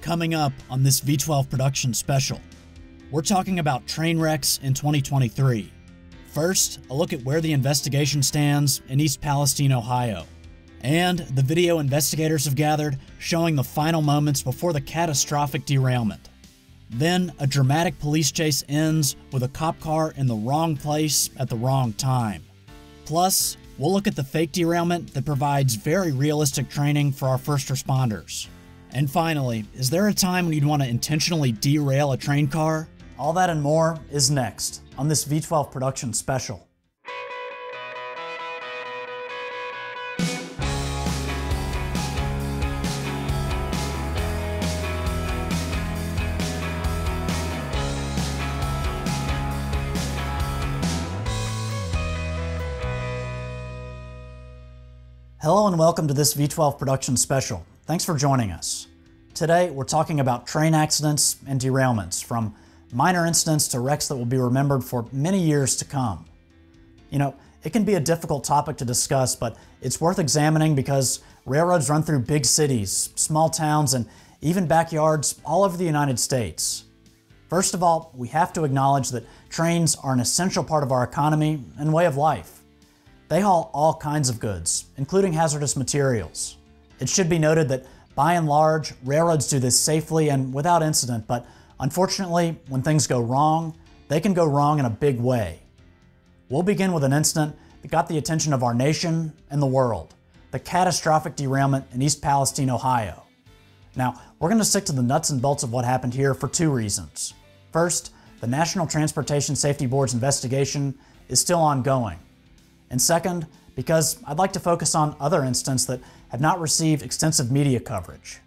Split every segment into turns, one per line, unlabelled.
Coming up on this V12 production special, we're talking about train wrecks in 2023. First, a look at where the investigation stands in East Palestine, Ohio, and the video investigators have gathered showing the final moments before the catastrophic derailment. Then, a dramatic police chase ends with a cop car in the wrong place at the wrong time. Plus, we'll look at the fake derailment that provides very realistic training for our first responders. And finally, is there a time when you'd want to intentionally derail a train car? All that and more is next on this V12 production special. Hello and welcome to this V12 production special. Thanks for joining us. Today, we're talking about train accidents and derailments, from minor incidents to wrecks that will be remembered for many years to come. You know, it can be a difficult topic to discuss, but it's worth examining because railroads run through big cities, small towns, and even backyards all over the United States. First of all, we have to acknowledge that trains are an essential part of our economy and way of life. They haul all kinds of goods, including hazardous materials. It should be noted that by and large, railroads do this safely and without incident, but unfortunately, when things go wrong, they can go wrong in a big way. We'll begin with an incident that got the attention of our nation and the world the catastrophic derailment in East Palestine, Ohio. Now, we're going to stick to the nuts and bolts of what happened here for two reasons. First, the National Transportation Safety Board's investigation is still ongoing. And second, because I'd like to focus on other incidents that have not received extensive media coverage.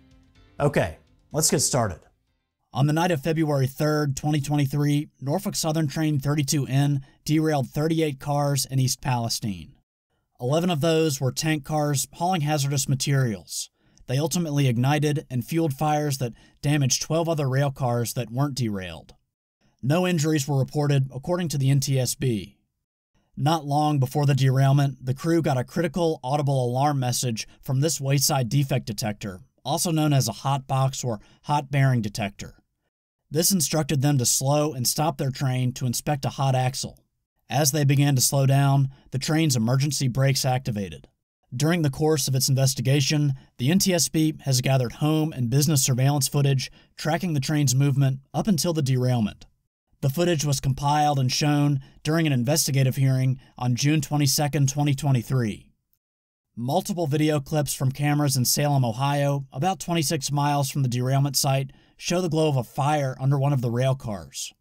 Okay, let's get started. On the night of February 3rd, 2023, Norfolk Southern Train 32N derailed 38 cars in East Palestine. 11 of those were tank cars hauling hazardous materials. They ultimately ignited and fueled fires that damaged 12 other rail cars that weren't derailed. No injuries were reported, according to the NTSB. Not long before the derailment, the crew got a critical audible alarm message from this wayside defect detector, also known as a hot box or hot bearing detector. This instructed them to slow and stop their train to inspect a hot axle. As they began to slow down, the train's emergency brakes activated. During the course of its investigation, the NTSB has gathered home and business surveillance footage tracking the train's movement up until the derailment. The footage was compiled and shown during an investigative hearing on June 22, 2023. Multiple video clips from cameras in Salem, Ohio, about 26 miles from the derailment site, show the glow of a fire under one of the rail cars.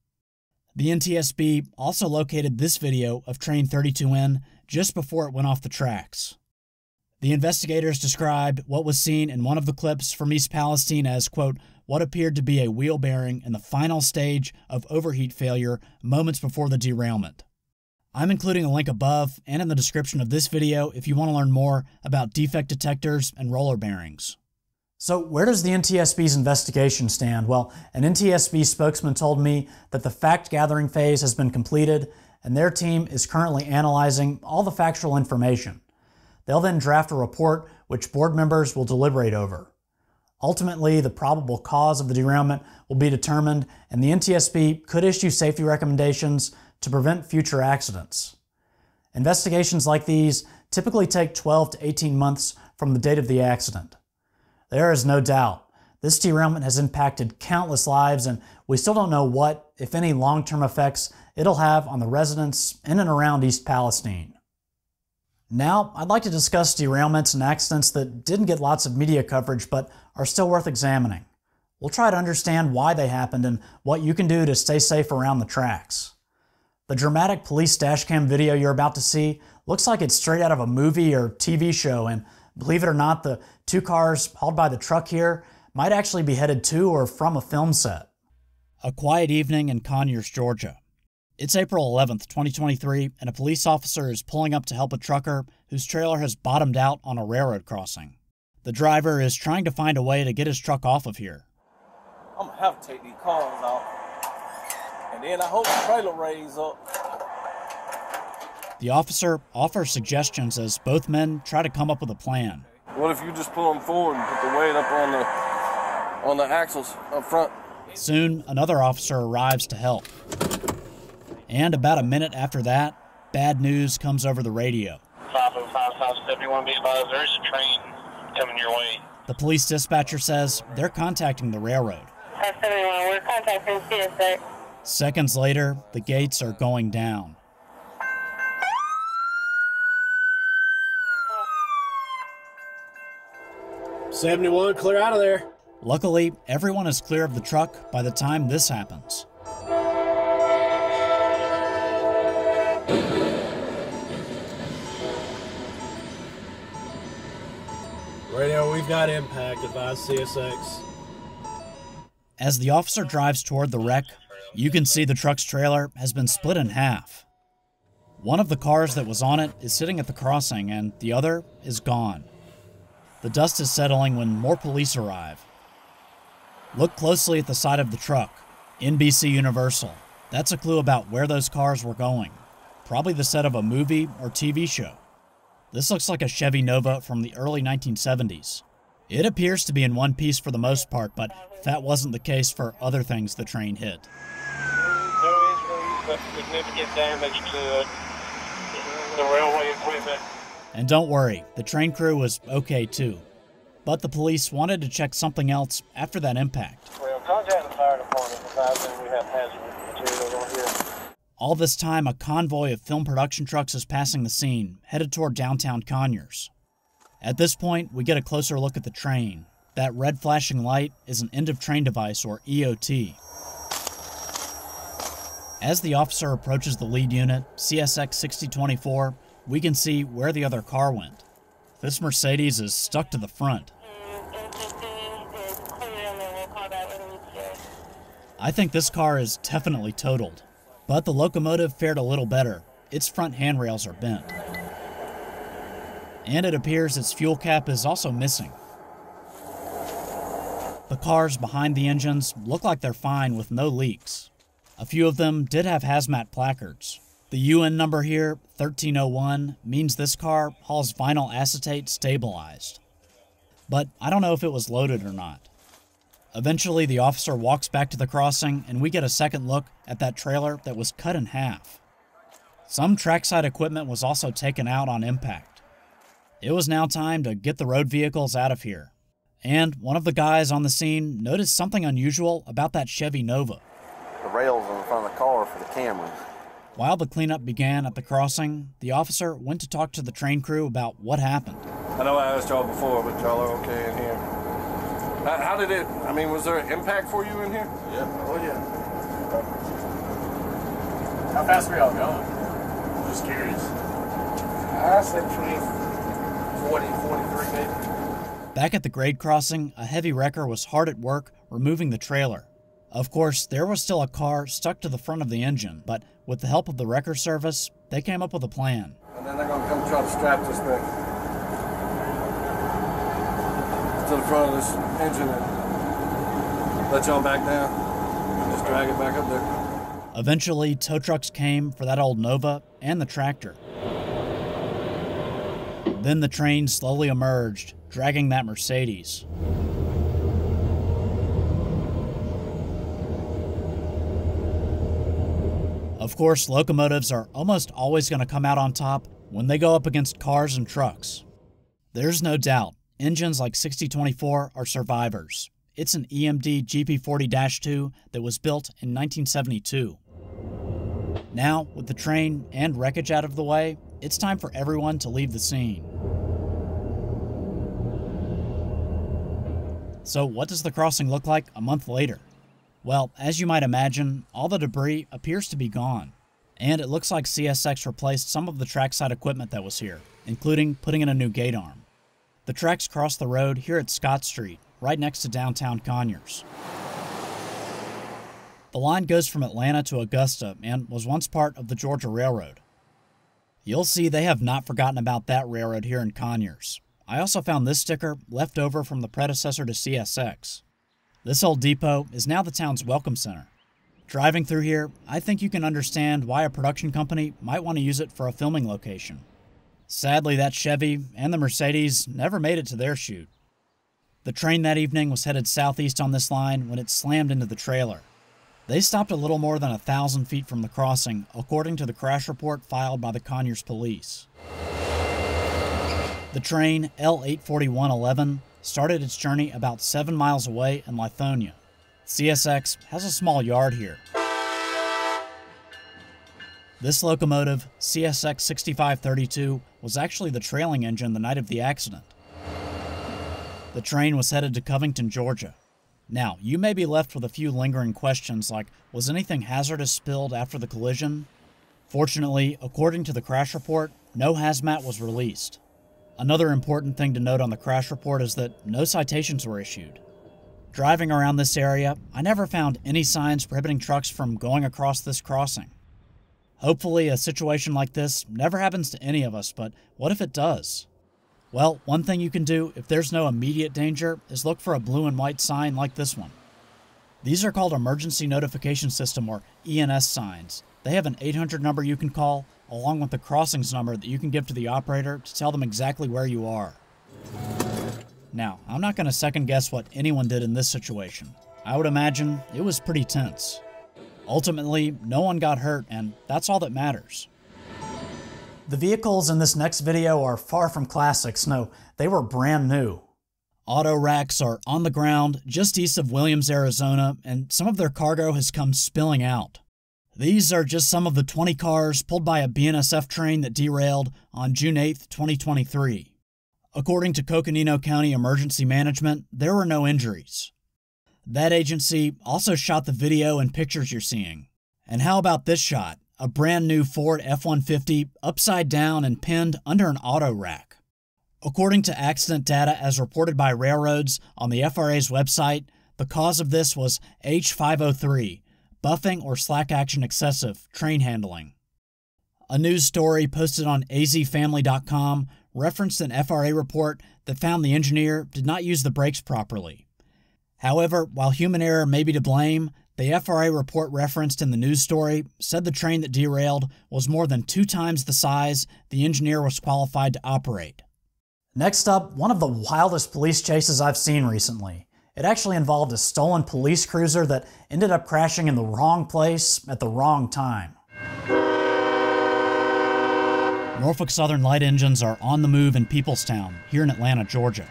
The NTSB also located this video of Train 32N just before it went off the tracks. The investigators described what was seen in one of the clips from East Palestine as, quote, what appeared to be a wheel bearing in the final stage of overheat failure moments before the derailment. I'm including a link above and in the description of this video if you want to learn more about defect detectors and roller bearings. So, where does the NTSB's investigation stand? Well, an NTSB spokesman told me that the fact gathering phase has been completed and their team is currently analyzing all the factual information. They'll then draft a report which board members will deliberate over. Ultimately, the probable cause of the derailment will be determined, and the NTSB could issue safety recommendations to prevent future accidents. Investigations like these typically take 12 to 18 months from the date of the accident. There is no doubt this derailment has impacted countless lives, and we still don't know what, if any, long term effects it'll have on the residents in and around East Palestine. Now, I'd like to discuss derailments and accidents that didn't get lots of media coverage but are still worth examining. We'll try to understand why they happened and what you can do to stay safe around the tracks. The dramatic police dashcam video you're about to see looks like it's straight out of a movie or TV show, and believe it or not, the two cars hauled by the truck here might actually be headed to or from a film set. A quiet evening in Conyers, Georgia. It's April 11th, 2023, and a police officer is pulling up to help a trucker whose trailer has bottomed out on a railroad crossing. The driver is trying to find a way to get his truck off of here.
I'm gonna have to take these cars off. And then I hope the trailer raise up.
The officer offers suggestions as both men try to come up with a plan.
What if you just pull them forward and put the weight up on the on the axles up front.
Soon, another officer arrives to help. And about a minute after that, bad news comes over the radio.
505 571, be advised, there is a train coming your way.
The police dispatcher says they're contacting the railroad.
571, we're contacting CSX.
Seconds later, the gates are going down.
Seventy-one, clear out of there.
Luckily, everyone is clear of the truck by the time this happens.
Radio, we've got impact. Advise CSX.
As the officer drives toward the wreck, you can see the truck's trailer has been split in half. One of the cars that was on it is sitting at the crossing, and the other is gone. The dust is settling when more police arrive. Look closely at the side of the truck. NBC Universal. That's a clue about where those cars were going. Probably the set of a movie or TV show. This looks like a Chevy Nova from the early 1970s. It appears to be in one piece for the most part, but that wasn't the case for other things the train hit.
No significant damage to the railway equipment.
And don't worry, the train crew was okay too. But the police wanted to check something else after that impact.
Well, contact the fire department we have hazardous materials on here.
All this time, a convoy of film production trucks is passing the scene, headed toward downtown Conyers. At this point, we get a closer look at the train. That red flashing light is an end of train device, or EOT. As the officer approaches the lead unit, CSX 6024, we can see where the other car went. This Mercedes is stuck to the front. I think this car is definitely totaled. But the locomotive fared a little better. Its front handrails are bent. And it appears its fuel cap is also missing. The cars behind the engines look like they're fine with no leaks. A few of them did have hazmat placards. The UN number here, 1301, means this car hauls vinyl acetate stabilized. But I don't know if it was loaded or not. Eventually, the officer walks back to the crossing, and we get a second look at that trailer that was cut in half. Some trackside equipment was also taken out on impact. It was now time to get the road vehicles out of here. And one of the guys on the scene noticed something unusual about that Chevy Nova.
the rails on the front of the car for the cameras.
While the cleanup began at the crossing, the officer went to talk to the train crew about what happened.
I know I asked y'all before, but y'all are okay in here. How, how did it? I mean, was there an impact for you in here?
Yeah. Oh yeah.
How fast were y'all going? Just curious.
I said 20, 40, 43 maybe.
Back at the grade crossing, a heavy wrecker was hard at work removing the trailer. Of course, there was still a car stuck to the front of the engine, but with the help of the wrecker service, they came up with a plan.
And then they're gonna come try to strap this thing to the front of this engine and let y'all back down. And just drag it back up there.
Eventually, tow trucks came for that old Nova and the tractor. Then the train slowly emerged, dragging that Mercedes. Of course, locomotives are almost always going to come out on top when they go up against cars and trucks. There's no doubt, engines like 6024 are survivors. It's an EMD GP40 2 that was built in 1972. Now, with the train and wreckage out of the way, it's time for everyone to leave the scene. So, what does the crossing look like a month later? Well, as you might imagine, all the debris appears to be gone, and it looks like CSX replaced some of the trackside equipment that was here, including putting in a new gate arm. The tracks cross the road here at Scott Street, right next to downtown Conyers. The line goes from Atlanta to Augusta and was once part of the Georgia Railroad. You'll see they have not forgotten about that railroad here in Conyers. I also found this sticker left over from the predecessor to CSX. This old depot is now the town's welcome center. Driving through here, I think you can understand why a production company might want to use it for a filming location. Sadly, that Chevy and the Mercedes never made it to their shoot. The train that evening was headed southeast on this line when it slammed into the trailer. They stopped a little more than a thousand feet from the crossing, according to the crash report filed by the Conyers police. The train, L84111, started its journey about seven miles away in Lithonia. CSX has a small yard here. This locomotive, CSX 6532, was actually the trailing engine the night of the accident. The train was headed to Covington, Georgia. Now, you may be left with a few lingering questions like was anything hazardous spilled after the collision? Fortunately, according to the crash report, no hazmat was released. Another important thing to note on the crash report is that no citations were issued. Driving around this area, I never found any signs prohibiting trucks from going across this crossing. Hopefully, a situation like this never happens to any of us, but what if it does? Well, one thing you can do if there's no immediate danger is look for a blue and white sign like this one. These are called Emergency Notification System or ENS signs. They have an 800 number you can call, along with the crossings number that you can give to the operator to tell them exactly where you are. Now, I'm not going to second guess what anyone did in this situation. I would imagine it was pretty tense. Ultimately, no one got hurt, and that's all that matters. The vehicles in this next video are far from classics. No, they were brand new. Auto racks are on the ground just east of Williams, Arizona, and some of their cargo has come spilling out. These are just some of the 20 cars pulled by a BNSF train that derailed on June 8, 2023. According to Coconino County Emergency Management, there were no injuries. That agency also shot the video and pictures you're seeing. And how about this shot? A brand new Ford F 150 upside down and pinned under an auto rack. According to accident data as reported by railroads on the FRA's website, the cause of this was H503, buffing or slack action excessive train handling. A news story posted on azfamily.com referenced an FRA report that found the engineer did not use the brakes properly. However, while human error may be to blame, the FRA report referenced in the news story said the train that derailed was more than two times the size the engineer was qualified to operate. Next up, one of the wildest police chases I've seen recently. It actually involved a stolen police cruiser that ended up crashing in the wrong place at the wrong time. Norfolk Southern light engines are on the move in Peoplestown, here in Atlanta, Georgia.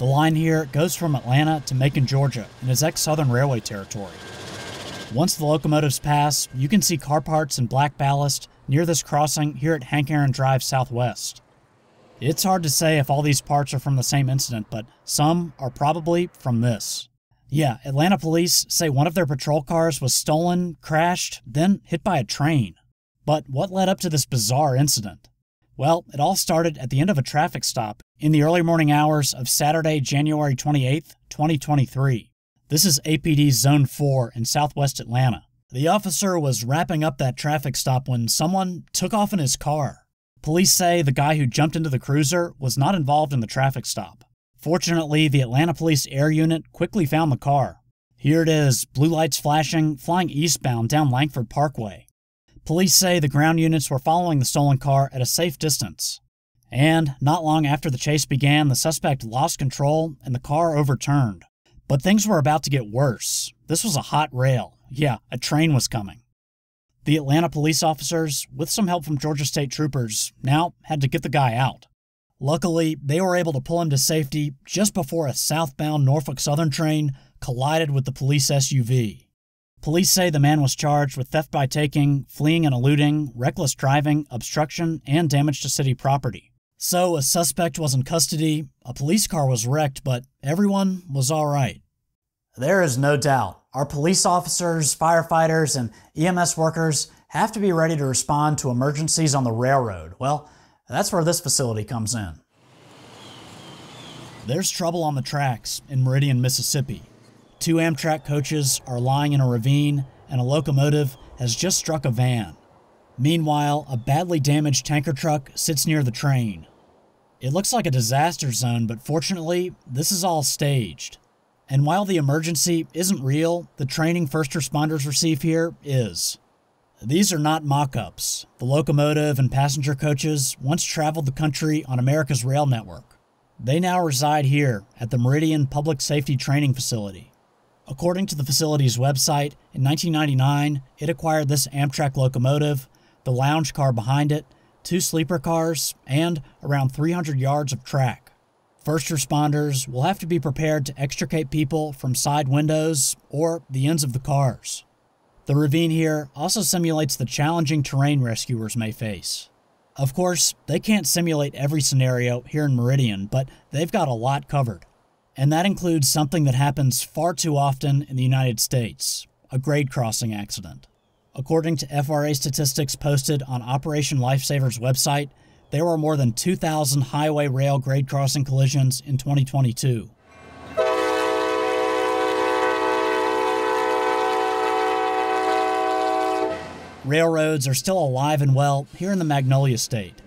The line here goes from Atlanta to Macon, Georgia, and is ex Southern Railway territory. Once the locomotives pass, you can see car parts and black ballast near this crossing here at Hank Aaron Drive Southwest. It's hard to say if all these parts are from the same incident, but some are probably from this. Yeah, Atlanta police say one of their patrol cars was stolen, crashed, then hit by a train. But what led up to this bizarre incident? Well, it all started at the end of a traffic stop in the early morning hours of Saturday, January 28, 2023. This is APD Zone 4 in southwest Atlanta. The officer was wrapping up that traffic stop when someone took off in his car. Police say the guy who jumped into the cruiser was not involved in the traffic stop. Fortunately, the Atlanta Police Air Unit quickly found the car. Here it is, blue lights flashing, flying eastbound down Langford Parkway. Police say the ground units were following the stolen car at a safe distance. And not long after the chase began, the suspect lost control and the car overturned. But things were about to get worse. This was a hot rail. Yeah, a train was coming. The Atlanta police officers, with some help from Georgia State troopers, now had to get the guy out. Luckily, they were able to pull him to safety just before a southbound Norfolk Southern train collided with the police SUV. Police say the man was charged with theft by taking, fleeing and eluding, reckless driving, obstruction, and damage to city property. So, a suspect was in custody, a police car was wrecked, but everyone was all right. There is no doubt. Our police officers, firefighters, and EMS workers have to be ready to respond to emergencies on the railroad. Well, that's where this facility comes in. There's trouble on the tracks in Meridian, Mississippi. Two Amtrak coaches are lying in a ravine, and a locomotive has just struck a van. Meanwhile, a badly damaged tanker truck sits near the train. It looks like a disaster zone, but fortunately, this is all staged. And while the emergency isn't real, the training first responders receive here is. These are not mock ups. The locomotive and passenger coaches once traveled the country on America's rail network. They now reside here at the Meridian Public Safety Training Facility. According to the facility's website, in 1999, it acquired this Amtrak locomotive, the lounge car behind it, two sleeper cars, and around 300 yards of track. First responders will have to be prepared to extricate people from side windows or the ends of the cars. The ravine here also simulates the challenging terrain rescuers may face. Of course, they can't simulate every scenario here in Meridian, but they've got a lot covered. And that includes something that happens far too often in the United States a grade crossing accident. According to FRA statistics posted on Operation Lifesaver's website, there were more than 2,000 highway rail grade crossing collisions in 2022. Railroads are still alive and well here in the Magnolia State.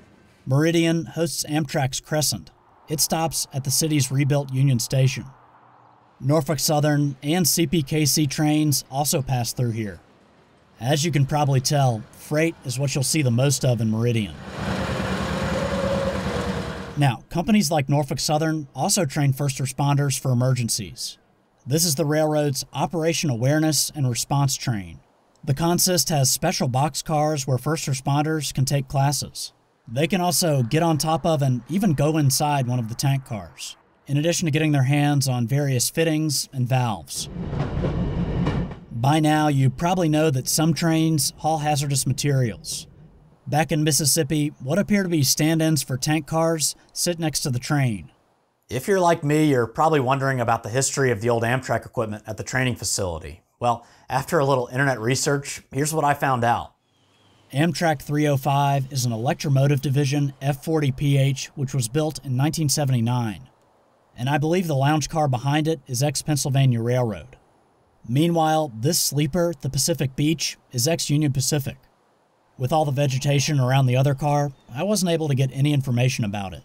Meridian hosts Amtrak's Crescent. It stops at the city's rebuilt Union Station. Norfolk Southern and CPKC trains also pass through here. As you can probably tell, freight is what you'll see the most of in Meridian. Now, companies like Norfolk Southern also train first responders for emergencies. This is the railroad's Operation Awareness and Response Train. The consist has special box cars where first responders can take classes. They can also get on top of and even go inside one of the tank cars, in addition to getting their hands on various fittings and valves. By now, you probably know that some trains haul hazardous materials. Back in Mississippi, what appear to be stand ins for tank cars sit next to the train. If you're like me, you're probably wondering about the history of the old Amtrak equipment at the training facility. Well, after a little internet research, here's what I found out. Amtrak 305 is an electromotive division F40PH which was built in 1979. And I believe the lounge car behind it is ex Pennsylvania Railroad. Meanwhile, this sleeper, the Pacific Beach, is ex Union Pacific. With all the vegetation around the other car, I wasn't able to get any information about it.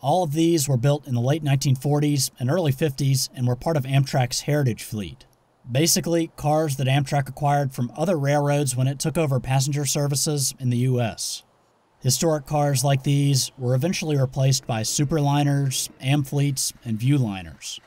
All of these were built in the late 1940s and early 50s and were part of Amtrak's heritage fleet. Basically, cars that Amtrak acquired from other railroads when it took over passenger services in the U.S. Historic cars like these were eventually replaced by superliners, Amfleets, and Viewliners.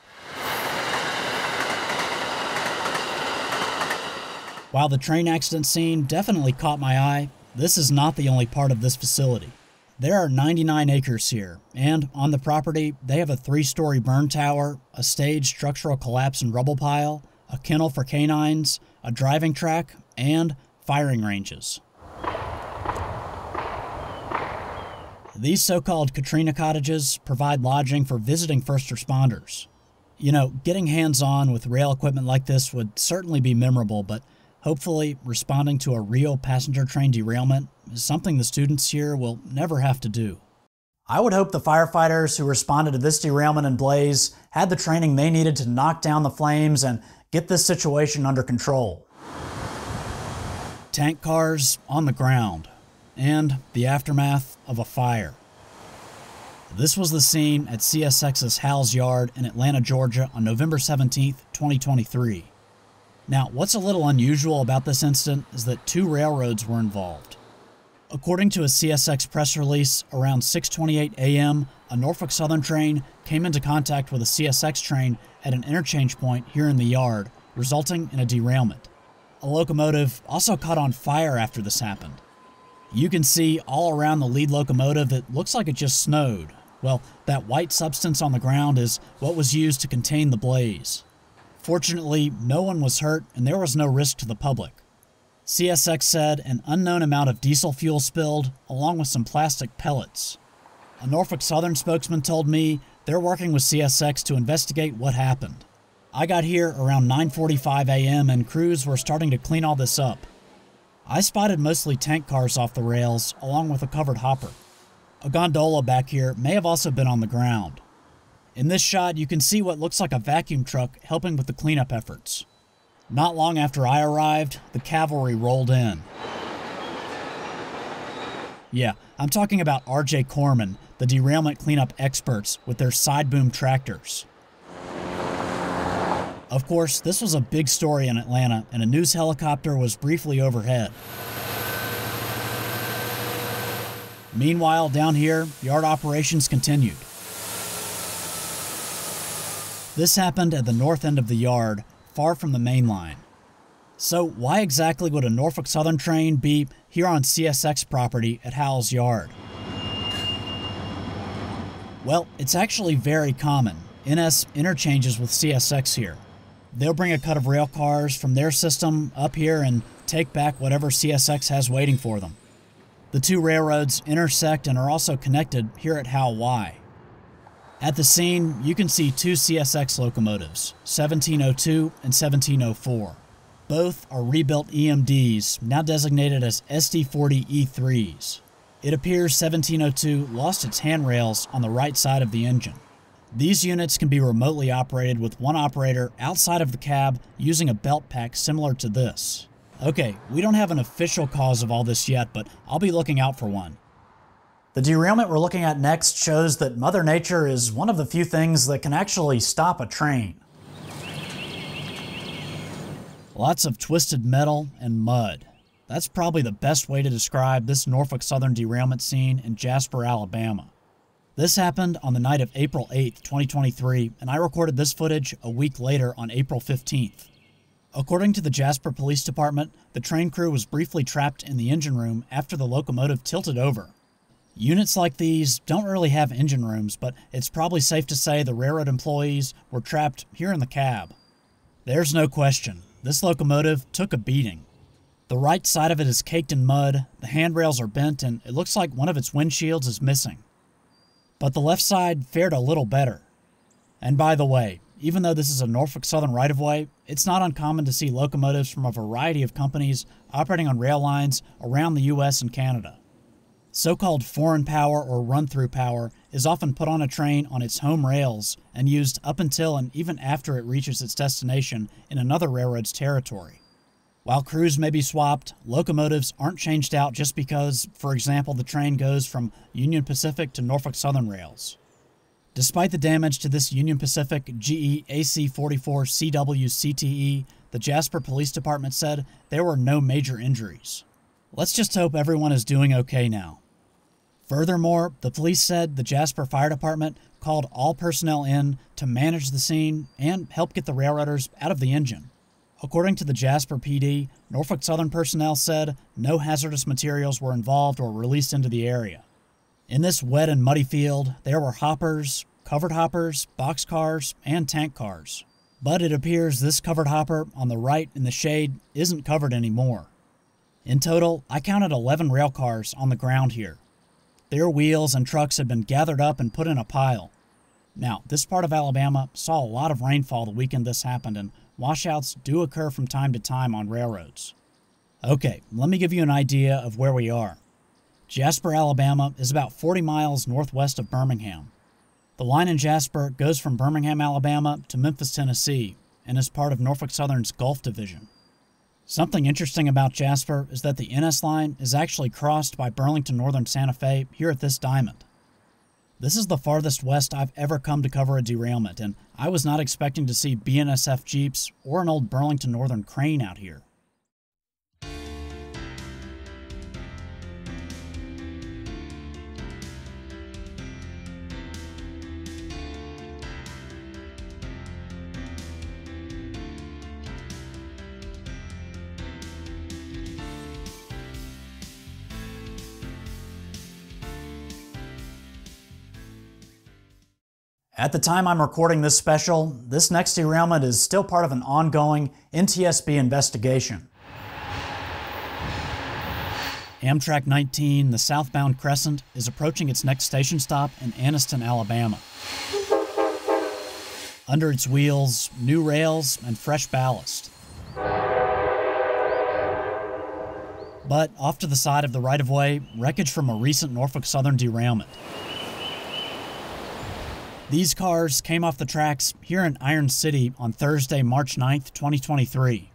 While the train accident scene definitely caught my eye, this is not the only part of this facility. There are 99 acres here, and on the property, they have a three story burn tower, a staged structural collapse and rubble pile, a kennel for canines, a driving track, and firing ranges. These so called Katrina cottages provide lodging for visiting first responders. You know, getting hands on with rail equipment like this would certainly be memorable, but hopefully, responding to a real passenger train derailment is something the students here will never have to do. I would hope the firefighters who responded to this derailment and blaze had the training they needed to knock down the flames and get this situation under control. Tank cars on the ground, and the aftermath of a fire. This was the scene at CSX's Howell's Yard in Atlanta, Georgia on November 17, 2023. Now, what's a little unusual about this incident is that two railroads were involved. According to a CSX press release, around 6:28 a.m., a Norfolk Southern train came into contact with a CSX train at an interchange point here in the yard, resulting in a derailment. A locomotive also caught on fire after this happened. You can see all around the lead locomotive it looks like it just snowed. Well, that white substance on the ground is what was used to contain the blaze. Fortunately, no one was hurt and there was no risk to the public. CSX said an unknown amount of diesel fuel spilled, along with some plastic pellets. A Norfolk Southern spokesman told me they're working with CSX to investigate what happened. I got here around 9:45 a.m. and crews were starting to clean all this up. I spotted mostly tank cars off the rails along with a covered hopper. A gondola back here may have also been on the ground. In this shot, you can see what looks like a vacuum truck helping with the cleanup efforts. Not long after I arrived, the cavalry rolled in. Yeah, I'm talking about RJ Corman, the derailment cleanup experts with their side boom tractors. Of course, this was a big story in Atlanta, and a news helicopter was briefly overhead. Meanwhile, down here, yard operations continued. This happened at the north end of the yard, far from the main line. So, why exactly would a Norfolk Southern train be here on CSX property at Howell's Yard? Well, it's actually very common. NS interchanges with CSX here. They'll bring a cut of rail cars from their system up here and take back whatever CSX has waiting for them. The two railroads intersect and are also connected here at Howell Y. At the scene, you can see two CSX locomotives, 1702 and 1704. Both are rebuilt EMDs, now designated as SD40 E3s. It appears 1702 lost its handrails on the right side of the engine. These units can be remotely operated with one operator outside of the cab using a belt pack similar to this. Okay, we don't have an official cause of all this yet, but I'll be looking out for one. The derailment we're looking at next shows that Mother Nature is one of the few things that can actually stop a train. Lots of twisted metal and mud. That's probably the best way to describe this Norfolk Southern derailment scene in Jasper, Alabama. This happened on the night of April 8, 2023, and I recorded this footage a week later on April 15th. According to the Jasper Police Department, the train crew was briefly trapped in the engine room after the locomotive tilted over. Units like these don't really have engine rooms, but it's probably safe to say the railroad employees were trapped here in the cab. There's no question, this locomotive took a beating. The right side of it is caked in mud, the handrails are bent, and it looks like one of its windshields is missing. But the left side fared a little better. And by the way, even though this is a Norfolk Southern right of way, it's not uncommon to see locomotives from a variety of companies operating on rail lines around the US and Canada. So called foreign power or run through power is often put on a train on its home rails and used up until and even after it reaches its destination in another railroad's territory. While crews may be swapped, locomotives aren't changed out just because, for example, the train goes from Union Pacific to Norfolk Southern rails. Despite the damage to this Union Pacific GE AC44 CW CTE, the Jasper Police Department said there were no major injuries. Let's just hope everyone is doing okay now. Furthermore, the police said the Jasper Fire Department called all personnel in to manage the scene and help get the railroaders out of the engine. According to the Jasper PD, Norfolk Southern personnel said no hazardous materials were involved or released into the area. In this wet and muddy field, there were hoppers, covered hoppers, boxcars, and tank cars. But it appears this covered hopper on the right in the shade isn't covered anymore. In total, I counted 11 rail cars on the ground here. Their wheels and trucks had been gathered up and put in a pile. Now, this part of Alabama saw a lot of rainfall the weekend this happened, and washouts do occur from time to time on railroads. Okay, let me give you an idea of where we are. Jasper, Alabama is about 40 miles northwest of Birmingham. The line in Jasper goes from Birmingham, Alabama to Memphis, Tennessee, and is part of Norfolk Southern's Gulf Division. Something interesting about Jasper is that the NS line is actually crossed by Burlington Northern Santa Fe here at this diamond. This is the farthest west I've ever come to cover a derailment, and I was not expecting to see BNSF Jeeps or an old Burlington Northern crane out here. At the time I'm recording this special, this next derailment is still part of an ongoing NTSB investigation. Amtrak 19, the southbound Crescent, is approaching its next station stop in Anniston, Alabama. Under its wheels, new rails and fresh ballast. But off to the side of the right of way, wreckage from a recent Norfolk Southern derailment. These cars came off the tracks here in Iron City on Thursday, March 9th, 2023,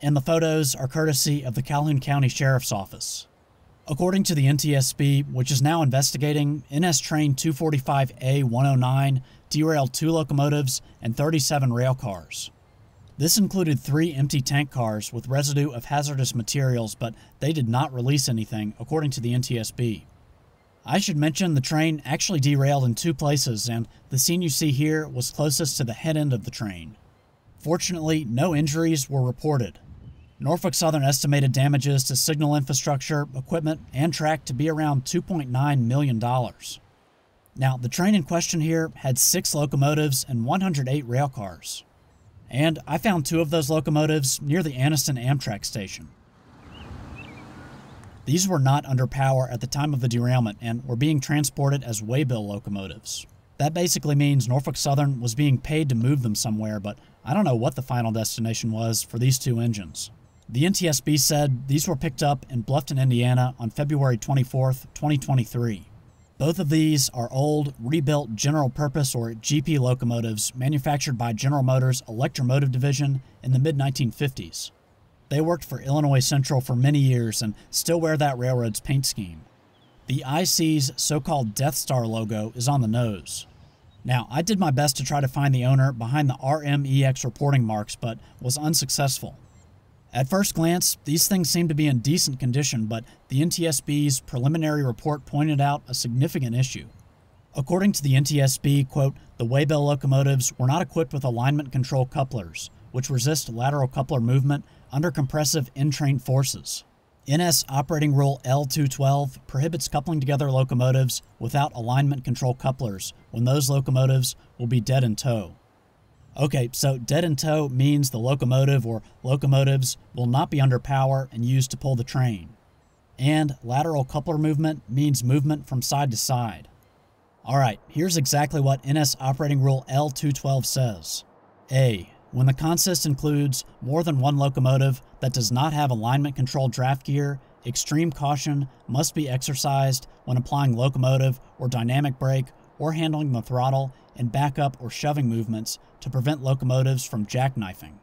and the photos are courtesy of the Calhoun County Sheriff's Office. According to the NTSB, which is now investigating, NS Train 245A 109 derailed two locomotives and 37 rail cars. This included three empty tank cars with residue of hazardous materials, but they did not release anything, according to the NTSB. I should mention the train actually derailed in two places, and the scene you see here was closest to the head end of the train. Fortunately, no injuries were reported. Norfolk Southern estimated damages to signal infrastructure, equipment, and track to be around $2.9 million. Now, the train in question here had six locomotives and 108 rail cars. And I found two of those locomotives near the Anniston Amtrak station. These were not under power at the time of the derailment and were being transported as waybill locomotives. That basically means Norfolk Southern was being paid to move them somewhere, but I don't know what the final destination was for these two engines. The NTSB said these were picked up in Bluffton, Indiana on February 24, 2023. Both of these are old, rebuilt general purpose or GP locomotives manufactured by General Motors Electromotive Division in the mid 1950s. They worked for Illinois Central for many years and still wear that railroad's paint scheme. The IC's so called Death Star logo is on the nose. Now, I did my best to try to find the owner behind the RMEX reporting marks, but was unsuccessful. At first glance, these things seem to be in decent condition, but the NTSB's preliminary report pointed out a significant issue. According to the NTSB, quote, the waybill locomotives were not equipped with alignment control couplers, which resist lateral coupler movement under compressive in-train forces. NS Operating Rule L212 prohibits coupling together locomotives without alignment control couplers when those locomotives will be dead in tow. Okay, so dead in tow means the locomotive or locomotives will not be under power and used to pull the train. And lateral coupler movement means movement from side to side. Alright, here's exactly what NS Operating Rule L212 says. A. When the consist includes more than one locomotive that does not have alignment control draft gear, extreme caution must be exercised when applying locomotive or dynamic brake or handling the throttle in backup or shoving movements to prevent locomotives from jackknifing.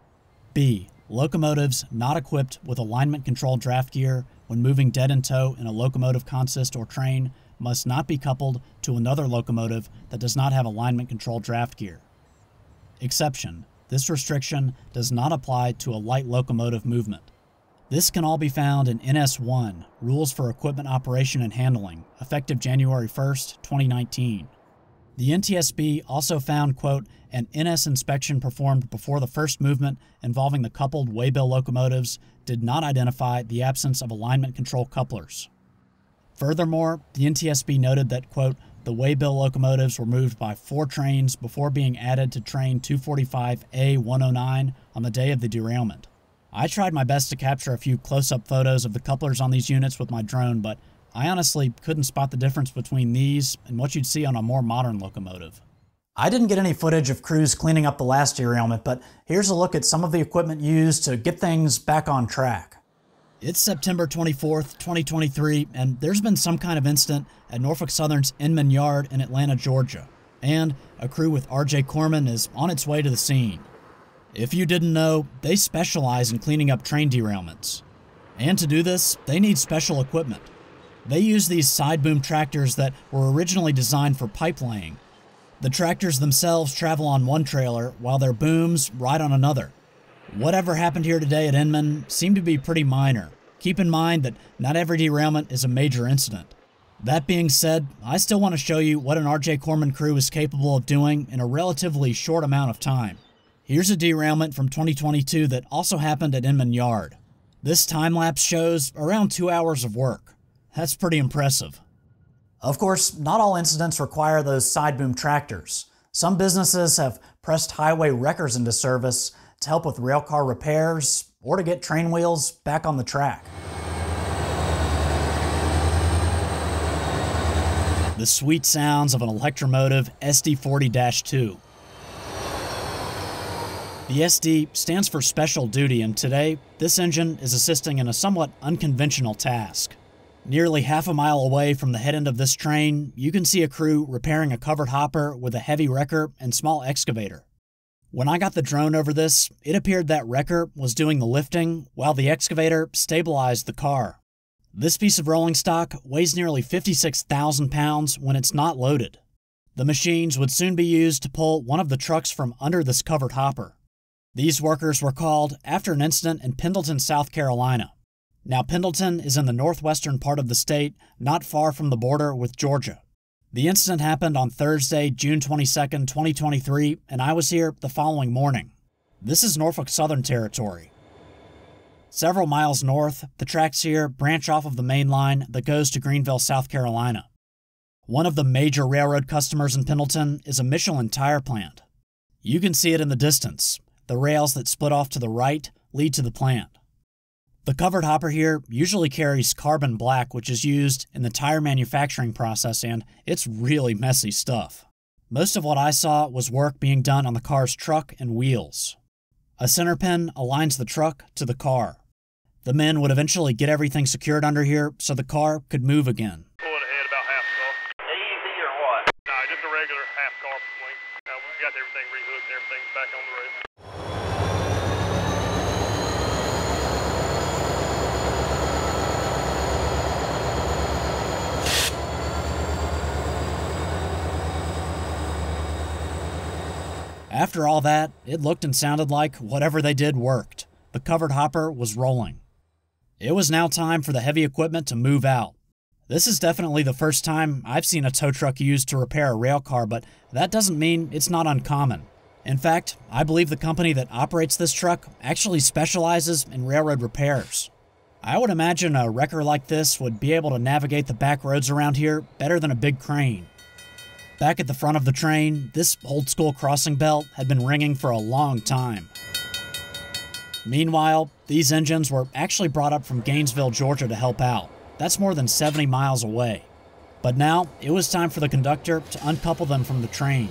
B. Locomotives not equipped with alignment control draft gear when moving dead in tow in a locomotive consist or train must not be coupled to another locomotive that does not have alignment control draft gear. Exception this restriction does not apply to a light locomotive movement. This can all be found in NS1, Rules for Equipment Operation and Handling, effective January 1, 2019. The NTSB also found, quote, an NS inspection performed before the first movement involving the coupled waybill locomotives did not identify the absence of alignment control couplers. Furthermore, the NTSB noted that, quote, the waybill locomotives were moved by four trains before being added to train 245A109 on the day of the derailment. I tried my best to capture a few close up photos of the couplers on these units with my drone, but I honestly couldn't spot the difference between these and what you'd see on a more modern locomotive. I didn't get any footage of crews cleaning up the last derailment, but here's a look at some of the equipment used to get things back on track. It's September 24th, 2023, and there's been some kind of incident at Norfolk Southern's Inman Yard in Atlanta, Georgia, and a crew with RJ Corman is on its way to the scene. If you didn't know, they specialize in cleaning up train derailments. And to do this, they need special equipment. They use these side boom tractors that were originally designed for pipe laying. The tractors themselves travel on one trailer, while their booms ride on another. Whatever happened here today at Inman seemed to be pretty minor. Keep in mind that not every derailment is a major incident. That being said, I still want to show you what an RJ Corman crew is capable of doing in a relatively short amount of time. Here's a derailment from 2022 that also happened at Inman Yard. This time lapse shows around two hours of work. That's pretty impressive. Of course, not all incidents require those side boom tractors. Some businesses have pressed highway wreckers into service to help with railcar repairs or to get train wheels back on the track. The sweet sounds of an Electromotive SD40 2. The SD stands for Special Duty, and today, this engine is assisting in a somewhat unconventional task. Nearly half a mile away from the head end of this train, you can see a crew repairing a covered hopper with a heavy wrecker and small excavator. When I got the drone over this, it appeared that Wrecker was doing the lifting while the excavator stabilized the car. This piece of rolling stock weighs nearly 56,000 pounds when it's not loaded. The machines would soon be used to pull one of the trucks from under this covered hopper. These workers were called after an incident in Pendleton, South Carolina. Now, Pendleton is in the northwestern part of the state, not far from the border with Georgia. The incident happened on Thursday, June 22, 2023, and I was here the following morning. This is Norfolk Southern Territory. Several miles north, the tracks here branch off of the main line that goes to Greenville, South Carolina. One of the major railroad customers in Pendleton is a Michelin tire plant. You can see it in the distance. The rails that split off to the right lead to the plant. The covered hopper here usually carries carbon black, which is used in the tire manufacturing process, and it's really messy stuff. Most of what I saw was work being done on the car's truck and wheels. A center pin aligns the truck to the car. The men would eventually get everything secured under here so the car could move again.
Pulling ahead about half car. Easy or what? No, just a regular half car swing. Now we've got everything rehooked and everything's back on the road.
After all that, it looked and sounded like whatever they did worked. The covered hopper was rolling. It was now time for the heavy equipment to move out. This is definitely the first time I've seen a tow truck used to repair a rail car, but that doesn't mean it's not uncommon. In fact, I believe the company that operates this truck actually specializes in railroad repairs. I would imagine a wrecker like this would be able to navigate the back roads around here better than a big crane. Back at the front of the train, this old school crossing belt had been ringing for a long time. Meanwhile, these engines were actually brought up from Gainesville, Georgia to help out. That's more than 70 miles away. But now, it was time for the conductor to uncouple them from the train.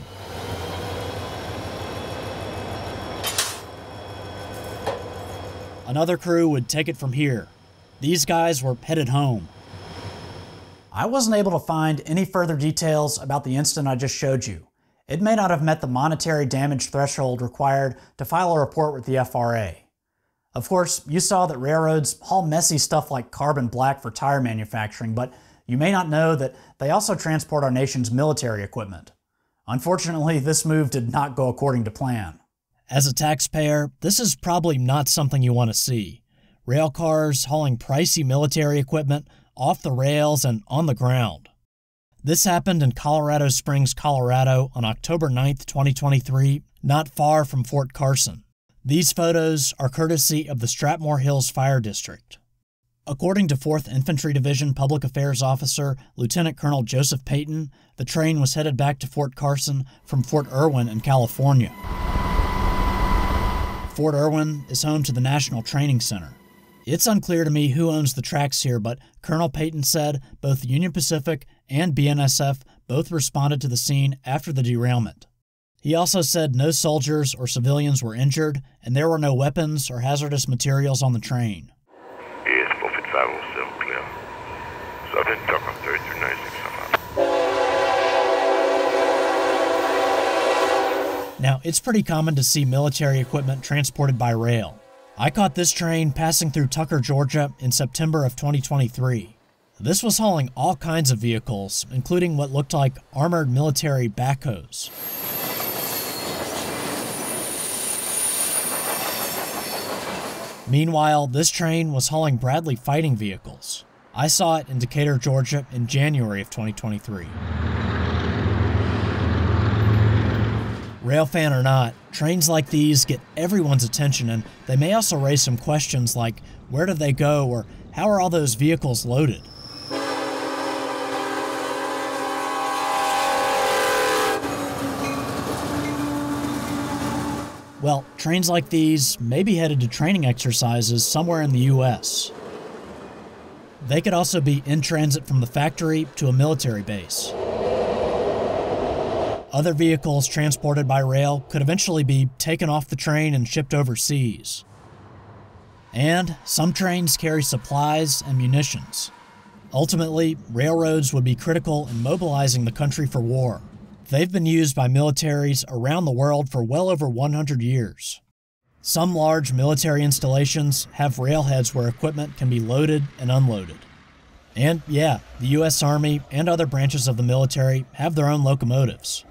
Another crew would take it from here. These guys were headed home. I wasn't able to find any further details about the incident I just showed you. It may not have met the monetary damage threshold required to file a report with the FRA. Of course, you saw that railroads haul messy stuff like carbon black for tire manufacturing, but you may not know that they also transport our nation's military equipment. Unfortunately, this move did not go according to plan. As a taxpayer, this is probably not something you want to see. Rail cars hauling pricey military equipment off the rails and on the ground. This happened in Colorado Springs, Colorado on October 9th, 2023, not far from Fort Carson. These photos are courtesy of the Stratmoor Hills Fire District. According to 4th Infantry Division Public Affairs Officer Lieutenant Colonel Joseph Payton, the train was headed back to Fort Carson from Fort Irwin in California. Fort Irwin is home to the National Training Center. It's unclear to me who owns the tracks here, but Colonel Payton said both Union Pacific and BNSF both responded to the scene after the derailment. He also said no soldiers or civilians were injured, and there were no weapons or hazardous materials on the train.
Yes, Buffett 507 clear. Southern Tucker 3396
Now, it's pretty common to see military equipment transported by rail. I caught this train passing through Tucker, Georgia in September of 2023. This was hauling all kinds of vehicles, including what looked like armored military backhoes. Meanwhile, this train was hauling Bradley fighting vehicles. I saw it in Decatur, Georgia in January of 2023. Railfan or not, trains like these get everyone's attention and they may also raise some questions like where do they go or how are all those vehicles loaded? Well, trains like these may be headed to training exercises somewhere in the US. They could also be in transit from the factory to a military base. Other vehicles transported by rail could eventually be taken off the train and shipped overseas. And some trains carry supplies and munitions. Ultimately, railroads would be critical in mobilizing the country for war. They've been used by militaries around the world for well over 100 years. Some large military installations have railheads where equipment can be loaded and unloaded. And yeah, the U.S. Army and other branches of the military have their own locomotives.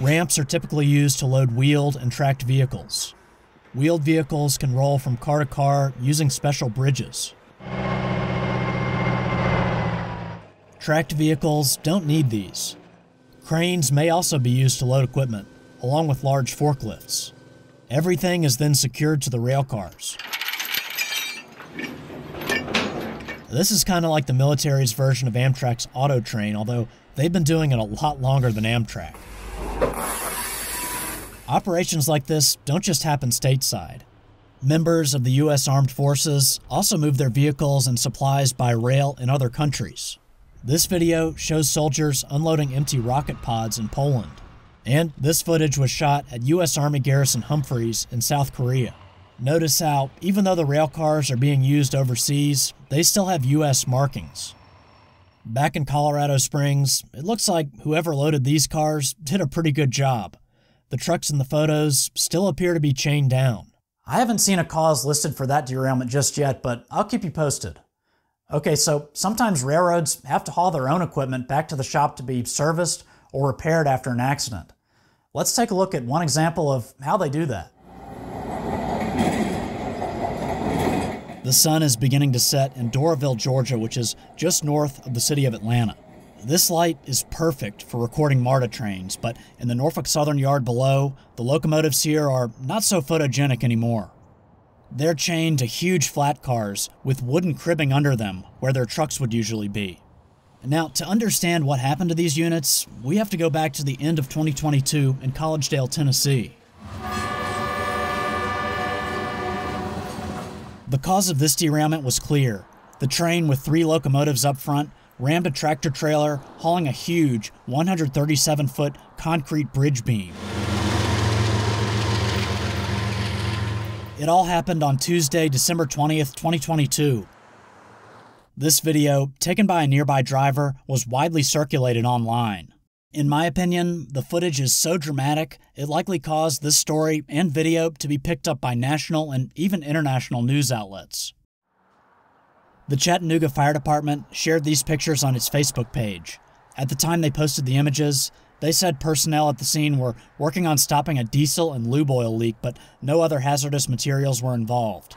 Ramps are typically used to load wheeled and tracked vehicles. wheeled vehicles can roll from car to car using special bridges. Tracked vehicles don't need these. Cranes may also be used to load equipment, along with large forklifts. Everything is then secured to the rail cars. This is kind of like the military's version of Amtrak's auto train, although they've been doing it a lot longer than Amtrak. Operations like this don't just happen stateside. Members of the U.S. Armed Forces also move their vehicles and supplies by rail in other countries. This video shows soldiers unloading empty rocket pods in Poland. And this footage was shot at U.S. Army Garrison Humphreys in South Korea. Notice how, even though the rail cars are being used overseas, they still have U.S. markings. Back in Colorado Springs, it looks like whoever loaded these cars did a pretty good job. The trucks in the photos still appear to be chained down. I haven't seen a cause listed for that derailment just yet, but I'll keep you posted. Okay, so sometimes railroads have to haul their own equipment back to the shop to be serviced or repaired after an accident. Let's take a look at one example of how they do that. The sun is beginning to set in Doraville, Georgia, which is just north of the city of Atlanta. This light is perfect for recording MARTA trains, but in the Norfolk Southern yard below, the locomotives here are not so photogenic anymore. They're chained to huge flat cars with wooden cribbing under them where their trucks would usually be. Now, to understand what happened to these units, we have to go back to the end of 2022 in Collegedale, Tennessee. The cause of this derailment was clear. The train with three locomotives up front rammed a tractor trailer hauling a huge 137 foot concrete bridge beam. It all happened on Tuesday, December 20th, 2022. This video, taken by a nearby driver, was widely circulated online. In my opinion, the footage is so dramatic, it likely caused this story and video to be picked up by national and even international news outlets. The Chattanooga Fire Department shared these pictures on its Facebook page. At the time they posted the images, they said personnel at the scene were working on stopping a diesel and lube oil leak, but no other hazardous materials were involved.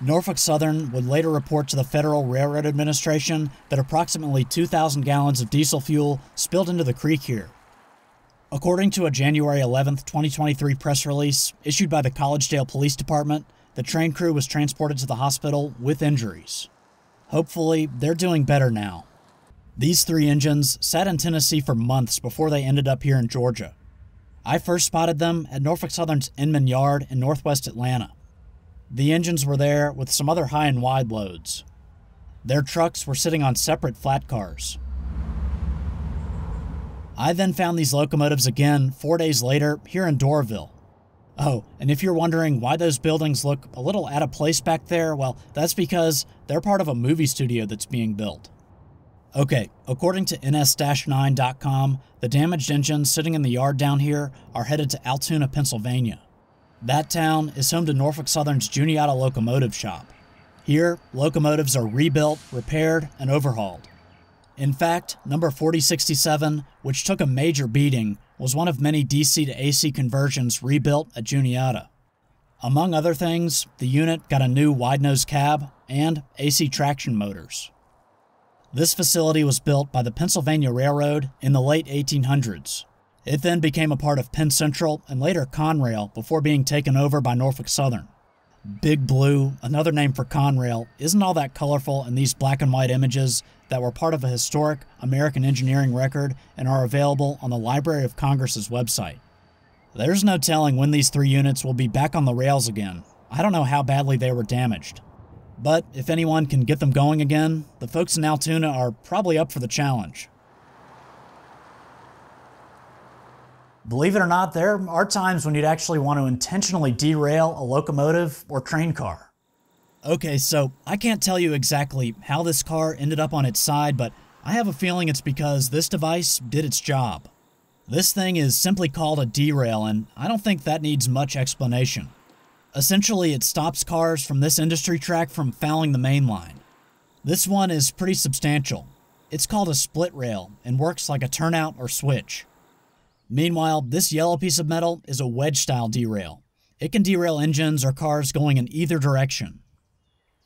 Norfolk Southern would later report to the Federal Railroad Administration that approximately 2,000 gallons of diesel fuel spilled into the creek here. According to a January 11, 2023 press release issued by the Collegedale Police Department, the train crew was transported to the hospital with injuries. Hopefully, they're doing better now. These three engines sat in Tennessee for months before they ended up here in Georgia. I first spotted them at Norfolk Southern's Inman Yard in northwest Atlanta. The engines were there with some other high and wide loads. Their trucks were sitting on separate flat cars. I then found these locomotives again four days later here in Doraville. Oh, and if you're wondering why those buildings look a little out of place back there, well, that's because they're part of a movie studio that's being built. Okay, according to ns-9.com, the damaged engines sitting in the yard down here are headed to Altoona, Pennsylvania. That town is home to Norfolk Southern's Juniata Locomotive Shop. Here, locomotives are rebuilt, repaired, and overhauled. In fact, number 4067, which took a major beating, was one of many DC to AC conversions rebuilt at Juniata. Among other things, the unit got a new wide nose cab and AC traction motors. This facility was built by the Pennsylvania Railroad in the late 1800s. It then became a part of Penn Central and later Conrail before being taken over by Norfolk Southern. Big Blue, another name for Conrail, isn't all that colorful in these black and white images that were part of a historic American engineering record and are available on the Library of Congress's website. There's no telling when these three units will be back on the rails again. I don't know how badly they were damaged. But if anyone can get them going again, the folks in Altoona are probably up for the challenge. Believe it or not, there are times when you'd actually want to intentionally derail a locomotive or train car. Okay, so I can't tell you exactly how this car ended up on its side, but I have a feeling it's because this device did its job. This thing is simply called a derail, and I don't think that needs much explanation. Essentially, it stops cars from this industry track from fouling the main line. This one is pretty substantial. It's called a split rail and works like a turnout or switch. Meanwhile, this yellow piece of metal is a wedge style derail. It can derail engines or cars going in either direction.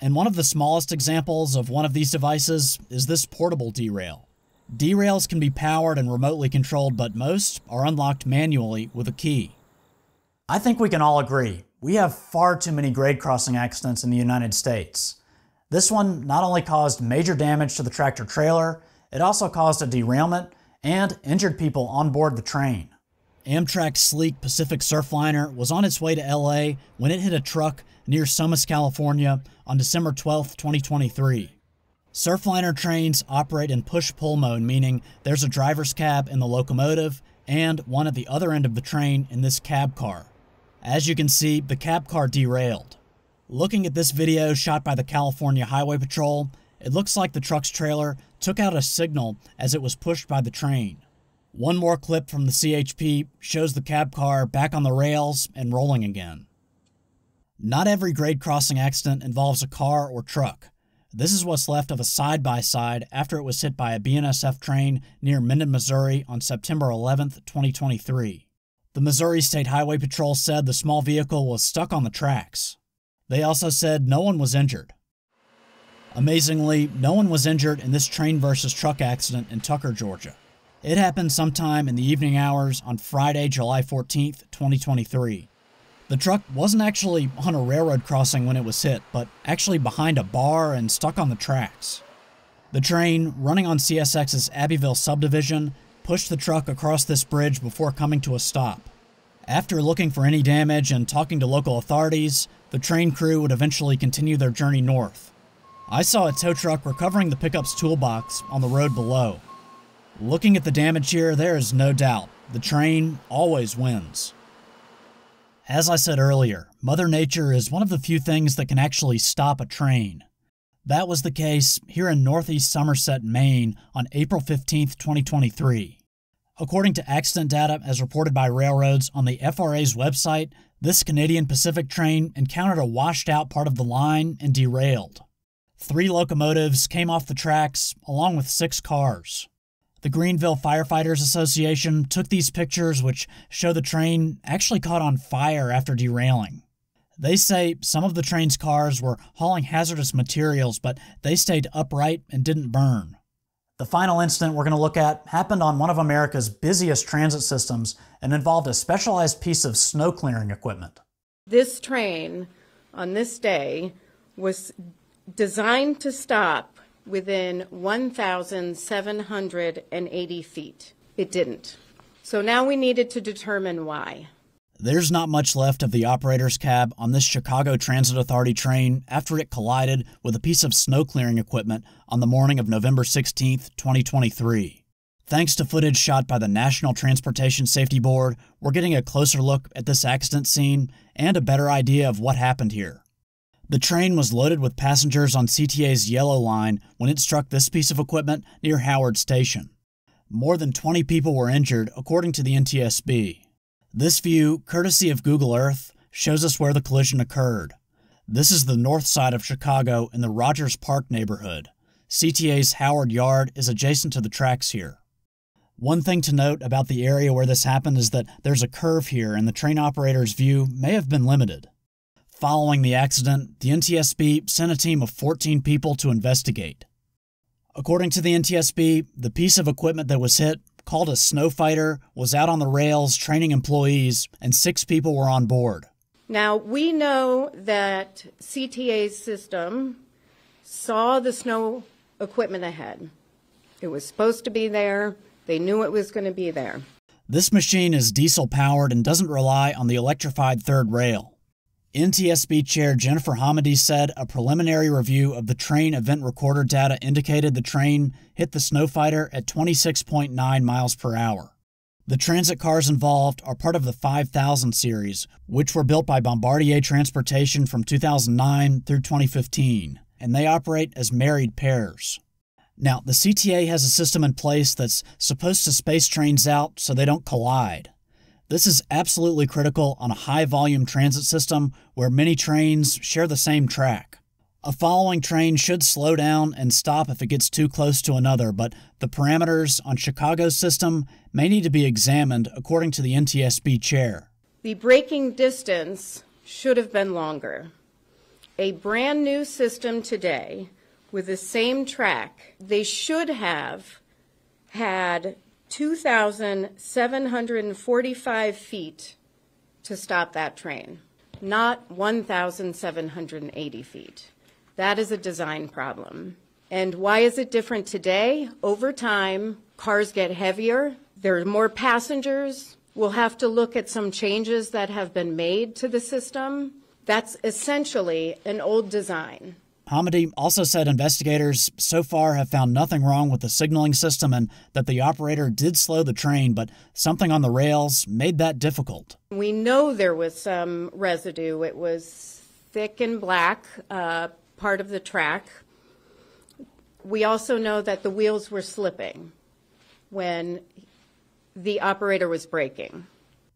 And one of the smallest examples of one of these devices is this portable derail. Derails can be powered and remotely controlled, but most are unlocked manually with a key. I think we can all agree we have far too many grade crossing accidents in the United States. This one not only caused major damage to the tractor trailer, it also caused a derailment and injured people on board the train. Amtrak's sleek Pacific Surfliner was on its way to LA when it hit a truck near Somis, California on December 12, 2023. Surfliner trains operate in push pull mode, meaning there's a driver's cab in the locomotive and one at the other end of the train in this cab car. As you can see, the cab car derailed. Looking at this video shot by the California Highway Patrol, it looks like the truck's trailer took out a signal as it was pushed by the train. One more clip from the CHP shows the cab car back on the rails and rolling again. Not every grade crossing accident involves a car or truck. This is what's left of a side by side after it was hit by a BNSF train near Minden, Missouri on September 11, 2023. The Missouri State Highway Patrol said the small vehicle was stuck on the tracks. They also said no one was injured. Amazingly, no one was injured in this train versus truck accident in Tucker, Georgia. It happened sometime in the evening hours on Friday, July 14, 2023. The truck wasn't actually on a railroad crossing when it was hit, but actually behind a bar and stuck on the tracks. The train, running on CSX's Abbeville subdivision, pushed the truck across this bridge before coming to a stop. After looking for any damage and talking to local authorities, the train crew would eventually continue their journey north. I saw a tow truck recovering the pickup's toolbox on the road below. Looking at the damage here, there is no doubt the train always wins. As I said earlier, Mother Nature is one of the few things that can actually stop a train. That was the case here in northeast Somerset, Maine on April 15, 2023. According to accident data as reported by railroads on the FRA's website, this Canadian Pacific train encountered a washed out part of the line and derailed. Three locomotives came off the tracks, along with six cars. The Greenville Firefighters Association took these pictures, which show the train actually caught on fire after derailing. They say some of the train's cars were hauling hazardous materials, but they stayed upright and didn't burn. The final incident we're going to look at happened on one of America's busiest transit systems and involved a specialized piece of snow clearing equipment.
This train on this day was designed to stop within 1,780 feet. It didn't. So now we needed to determine why.
There's not much left of the operator's cab on this Chicago Transit Authority train after it collided with a piece of snow clearing equipment on the morning of November 16, 2023. Thanks to footage shot by the National Transportation Safety Board, we're getting a closer look at this accident scene and a better idea of what happened here. The train was loaded with passengers on CTA's Yellow Line when it struck this piece of equipment near Howard Station. More than 20 people were injured, according to the NTSB. This view, courtesy of Google Earth, shows us where the collision occurred. This is the north side of Chicago in the Rogers Park neighborhood. CTA's Howard Yard is adjacent to the tracks here. One thing to note about the area where this happened is that there's a curve here and the train operator's view may have been limited. Following the accident, the NTSB sent a team of 14 people to investigate. According to the NTSB, the piece of equipment that was hit, called a snow fighter, was out on the rails training employees, and six people were on board.
Now, we know that CTA's system saw the snow equipment ahead. It was supposed to be there, they knew it was going to be there.
This machine is diesel powered and doesn't rely on the electrified third rail. NTSB Chair Jennifer Homendy said a preliminary review of the train event recorder data indicated the train hit the Snowfighter at 26.9 miles per hour. The transit cars involved are part of the 5000 series, which were built by Bombardier Transportation from 2009 through 2015, and they operate as married pairs. Now, the CTA has a system in place that's supposed to space trains out so they don't collide. This is absolutely critical on a high volume transit system where many trains share the same track. A following train should slow down and stop if it gets too close to another, but the parameters on Chicago's system may need to be examined according to the NTSB chair.
The braking distance should have been longer. A brand new system today with the same track, they should have had 2,745 feet to stop that train, not 1,780 feet. That is a design problem. And why is it different today? Over time, cars get heavier, there are more passengers. We'll have to look at some changes that have been made to the system. That's essentially an old design.
Homendy also said investigators so far have found nothing wrong with the signaling system and that the operator did slow the train, but something on the rails made that difficult.
We know there was some residue. It was thick and black, uh, part of the track. We also know that the wheels were slipping when the operator was braking.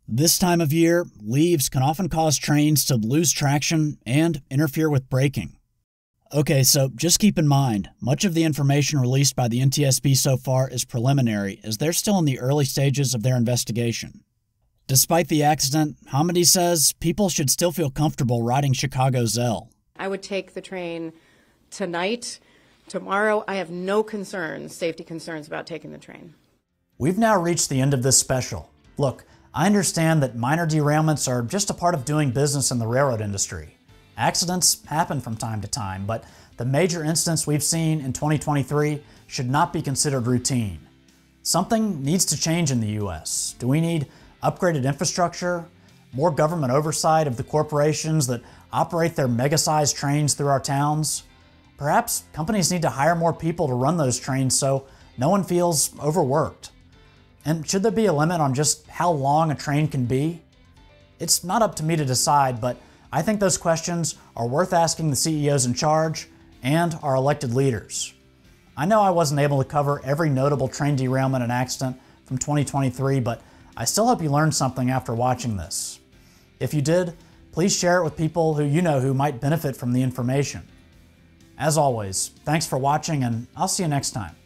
This time of year, leaves can often cause trains to lose traction and interfere with braking. Okay, so just keep in mind, much of the information released by the NTSB so far is preliminary, as they're still in the early stages of their investigation. Despite the accident, Homendy says people should still feel comfortable riding Chicago's L.
I would take the train tonight. Tomorrow, I have no concerns, safety concerns about taking the train.
We've now reached the end of this special. Look, I understand that minor derailments are just a part of doing business in the railroad industry. Accidents happen from time to time, but the major incidents we've seen in 2023 should not be considered routine. Something needs to change in the U.S. Do we need upgraded infrastructure, more government oversight of the corporations that operate their mega sized trains through our towns? Perhaps companies need to hire more people to run those trains so no one feels overworked. And should there be a limit on just how long a train can be? It's not up to me to decide, but I think those questions are worth asking the CEOs in charge and our elected leaders. I know I wasn't able to cover every notable train derailment and accident from 2023, but I still hope you learned something after watching this. If you did, please share it with people who you know who might benefit from the information. As always, thanks for watching, and I'll see you next time.